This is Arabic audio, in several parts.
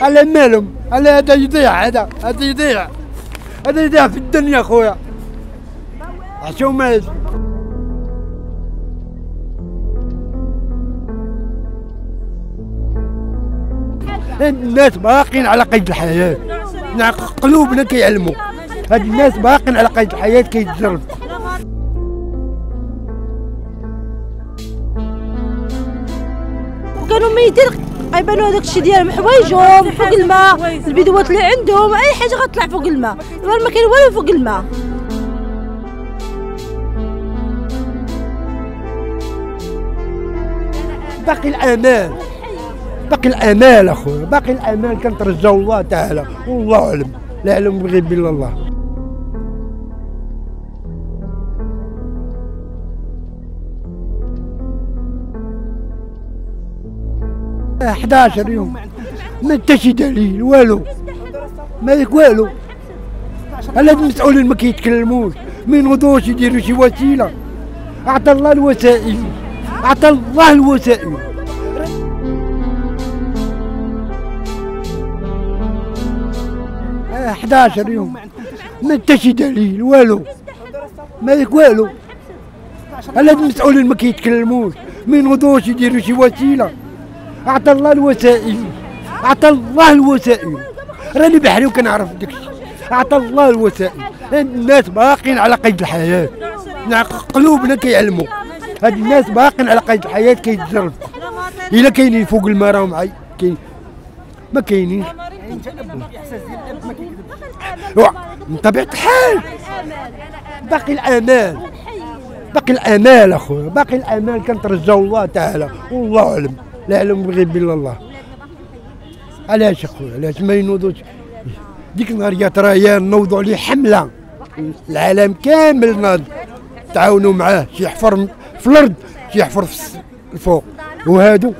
على مالهم على هذا يضيع هذا هذا يضيع هذا يضيع في الدنيا خويا. عشو ما الناس باقين على قيد الحياة. نعم، قلوبنا كيعلموا. هاد الناس باقين على قيد الحياة كيتجرب. وكانوا ميتين. غيبانوا هذاك الشيء ديالهم حوايجهم فوق الماء. البدوات اللي عندهم أي حاجة غتطلع فوق الماء. ما كاين والو فوق الماء. باقي الأمال. باقي الأمال أخويا. باقي الأمال كنترجاو الله تعالى. والله أعلم. لا يعلم بغيب الا 11 يوم ما انت شي دليل والو. ما والو؟ هاد المسؤولين ما كيتكلموش. ما ينوضوش يديروا شي وسيلة. أعطى الله الوسائل. أعطى الله الوسائل. آه، 11 يوم ما انت شي دليل والو. ما والو؟ هاد المسؤولين ما كيتكلموش. ما ينوضوش يديروا شي وسيلة. أعطى الله الوسائل. أعطى الله الوسائل. راني بحري وكنعرف داك الشيء أعطى الله الوسائل. الناس باقين على قيد الحياة. قلوبنا كيعلموا. هاد الناس باقين على قيد الحياة كيتجرب. إلا كاينين فوق الماء راهم عاي كاين. ما كاينينش من طبيعة الحال. باقي الأمال. باقي الأمال أخويا. باقي الأمال كنترجاو الله تعالى. والله أعلم. لا يعلم بغيب إلا الله. علاش أخويا؟ علاش ما ينوضوش؟ ديك النهار جات ريان نوضوا عليه حملة. العالم كامل ناض. تعاونوا معاه. شي يحفر في الأرض شي يحفر في الفوق. وهادو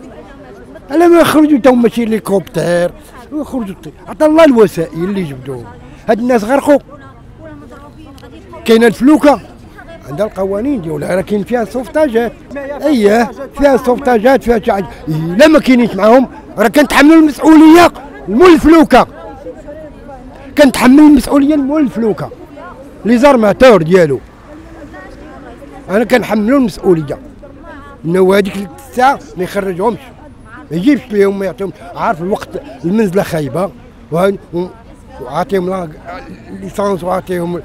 على ما يخرجوا تو ماشي هليكوبتر. ويخرجوا عطى الله الوسائل اللي جبدوهم. هاد الناس غرقوا. كاينة الفلوكة. عندها القوانين ديالها راه كاين فيها sauvetage ات اييه فيها sauvetage ات فيها شي حاجة لا ما كاينينش معاهم راه كنتحملوا المسؤوليه مول الفلوكه كنتحمل المسؤوليه مول الفلوكه les armateurs ديالو أنا كنحملوا المسؤوليه انه هذيك الساعة ما يخرجهمش ما يجيبش ليهم ما يعطيهم عارف الوقت المنزله خايبه وعاطيهم ليسانس وعاطيهم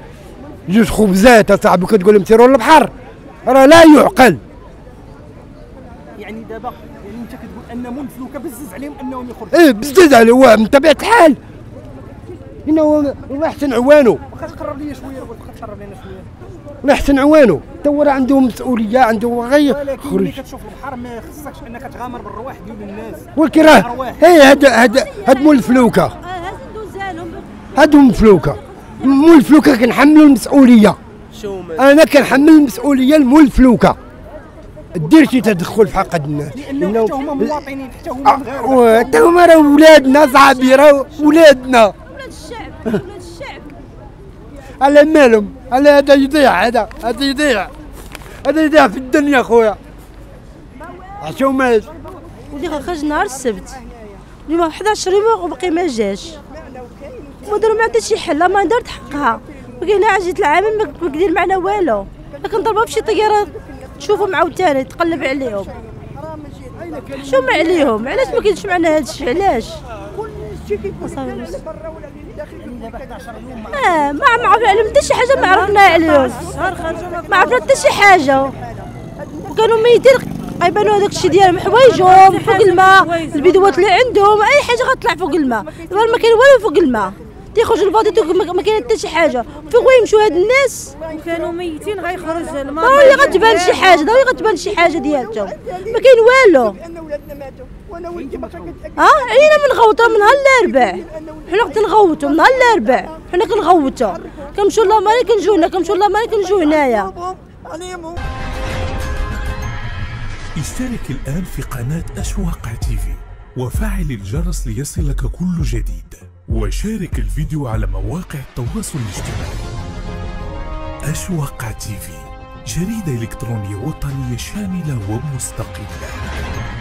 جوج خبزات اصاحبي كتقول لهم سيروا للبحر. راه لا يعقل. يعني دابا يعني انت كتقول ان مول فلوكه بزز عليهم انهم يخرجوا. إيه بزز على هو من طبيعة الحال. إنه الله يحسن عوانه. واخا تقرب لي شوية واخا تقرب لنا شوية. الله يحسن عوانه. تو راه عندهم مسؤولية عندهم غير. ولكن ملي كتشوف البحر ما خصكش انك تغامر بالرواح ديال الناس. ولكن راه. هي هاد هاد هاد مول الفلوكة. هذا دوزانهم هادهم فلوكه مول الفلوكه كنحملوا المسؤولية. أنا كنحمل المسؤولية لمول الفلوكه دير شي تدخل في حق هاد الناس. لأنه حتى هما مواطنين حتى هما مغاربة. حتى هما راه ولادنا صاحبي راه ولادنا. ولاد الشعب ولاد الشعب. على مالهم؟ على هذا يضيع هذا هذا يضيع. هذا يضيع في الدنيا خويا. عشو ما ودي خرج نهار السبت. اليوم 11 يوم وباقي ما جاش. وما داروا ما عندها شي حل ما دارت حقها. بقينا عجيت العامل ما ما كدير معنا والو. لكن ضربها بشي طيارة تشوفهم عاوتاني تقلب عليهم. حشومة عليهم؟ علاش ما كاينش معنا هادشي علاش؟ أصاحبي. آه ما ما عرفنا حتى شي حاجة ما عرفنا عليهم. ما عرفنا حتى شي حاجة. وكانوا ميتين غيبانوا هذاك الشيء ديالهم حوايجهم فوق الماء البدوات اللي عندهم أي حاجة غتطلع فوق الماء. ما كاين والو فوق الماء. تيخرجوا الفاضي ما ما كاين حتى شي حاجة. فين يمشوا هاد الناس. كانوا ميتين غيخرج الماء ضروري اللي غتبان شي حاجة ضروري غتبان شي حاجة ديالتهم. ما كاين والو. ها؟ عينا من غوطة من نهار الأربع. حنا كنغوتوا من نهار الأربع. حنا كنغوتوا كنمشيو la marine كنجيو هنا كنمشيو la marine كنجيو هنايا. اشترك الآن في قناة أشواق تيفي وفعل الجرس ليصلك كل جديد. وشارك الفيديو على مواقع التواصل الاجتماعي. أشواق تيفي جريدة إلكترونية وطنية شاملة ومستقلة.